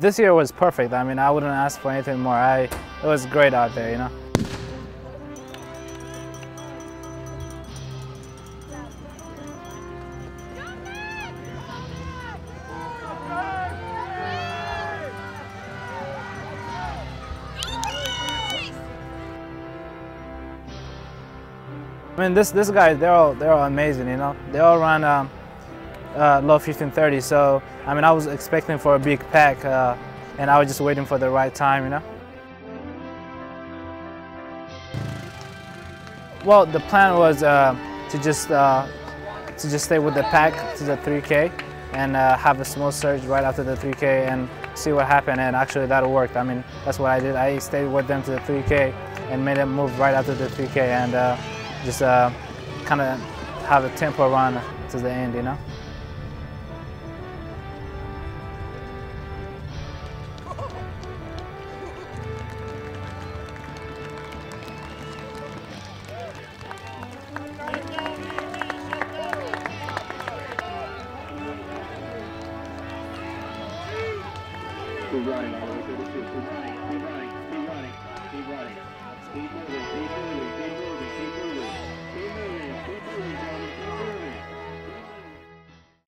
This year was perfect. I mean, I wouldn't ask for anything more. I, it was great out there, you know. I mean, this this guy, they're all they're all amazing, you know. They all run um, uh, low 1530, so I mean, I was expecting for a big pack, uh, and I was just waiting for the right time, you know. Well, the plan was uh, to just uh, to just stay with the pack to the 3K and uh, have a small surge right after the 3K and see what happened. And actually, that worked. I mean, that's what I did. I stayed with them to the 3K and made them move right after the 3K and uh, just kind of have a tempo run to the end, you know. Keep